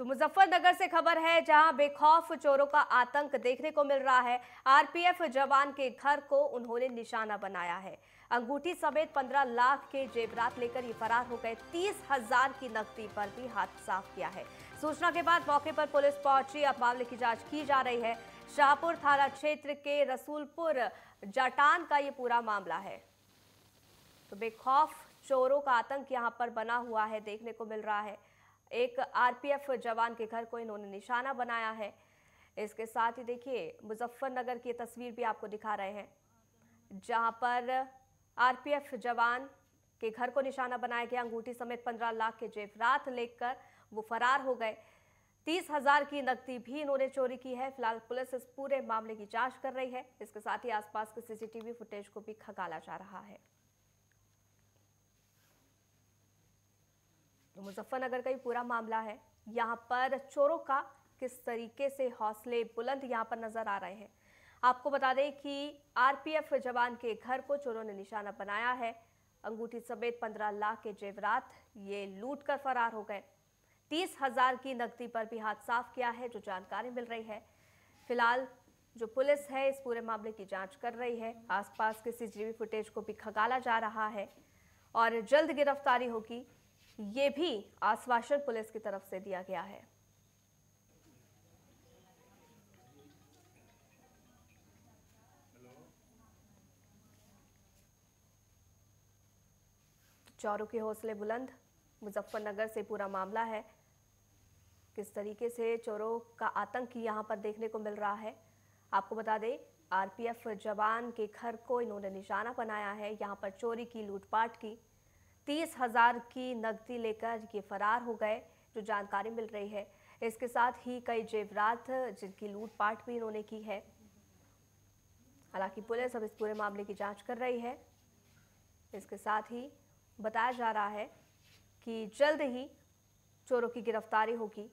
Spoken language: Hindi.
तो मुजफ्फरनगर से खबर है जहाँ बेखौफ चोरों का आतंक देखने को मिल रहा है। आरपीएफ जवान के घर को उन्होंने निशाना बनाया है। अंगूठी समेत 15 लाख के जेवरात लेकर ये फरार हो गए। तीस हज़ार की नकदी पर भी हाथ साफ़ किया है। सूचना के बाद मौके पर पुलिस पहुँची। अब मामले की जाँच की जा रही है। शाहपुर थाना क्षेत्र के रसूलपुर जाटान का ये पूरा मामला है। तो बेखौफ चोरों का आतंक यहाँ पर बना हुआ है, देखने को मिल रहा है। एक आरपीएफ जवान के घर को इन्होंने निशाना बनाया है। इसके साथ ही देखिए, मुजफ्फरनगर की तस्वीर भी आपको दिखा रहे हैं, जहाँ पर आरपीएफ जवान के घर को निशाना बनाया गया। अंगूठी समेत 15 लाख के जेवरात लेकर वो फरार हो गए। तीस हज़ार की नकदी भी इन्होंने चोरी की है। फ़िलहाल पुलिस इस पूरे मामले की जाँच कर रही है। इसके साथ ही आसपास के सीसीटीवी फुटेज को भी खगाला जा रहा है। तो मुजफ्फरनगर का ही पूरा मामला है। यहाँ पर चोरों का किस तरीके से हौसले बुलंद यहाँ पर नज़र आ रहे हैं। आपको बता दें कि आरपीएफ जवान के घर को चोरों ने निशाना बनाया है। अंगूठी समेत पंद्रह लाख के जेवरात ये लूट कर फरार हो गए। तीस हज़ार की नकदी पर भी हाथ साफ़ किया है, जो जानकारी मिल रही है। फ़िलहाल जो पुलिस है, इस पूरे मामले की जाँच कर रही है। आसपास के सीसीटीवी फुटेज को भी खगाला जा रहा है और जल्द गिरफ्तारी होगी। ये भी आश्वासन पुलिस की तरफ़ से दिया गया है। चौरों के हौसले बुलंद, मुजफ्फरनगर से पूरा मामला है। किस तरीके से चोरों का आतंक यहाँ पर देखने को मिल रहा है, आपको बता दें, आरपीएफ जवान के घर को इन्होंने निशाना बनाया है। यहाँ पर चोरी की लूटपाट की तीस हज़ार की नकदी लेकर ये फरार हो गए, जो जानकारी मिल रही है। इसके साथ ही कई जेवरात, जिनकी लूटपाट भी इन्होंने की है। हालाँकि पुलिस अब इस पूरे मामले की जाँच कर रही है। इसके साथ ही बताया जा रहा है कि जल्द ही चोरों की गिरफ्तारी होगी।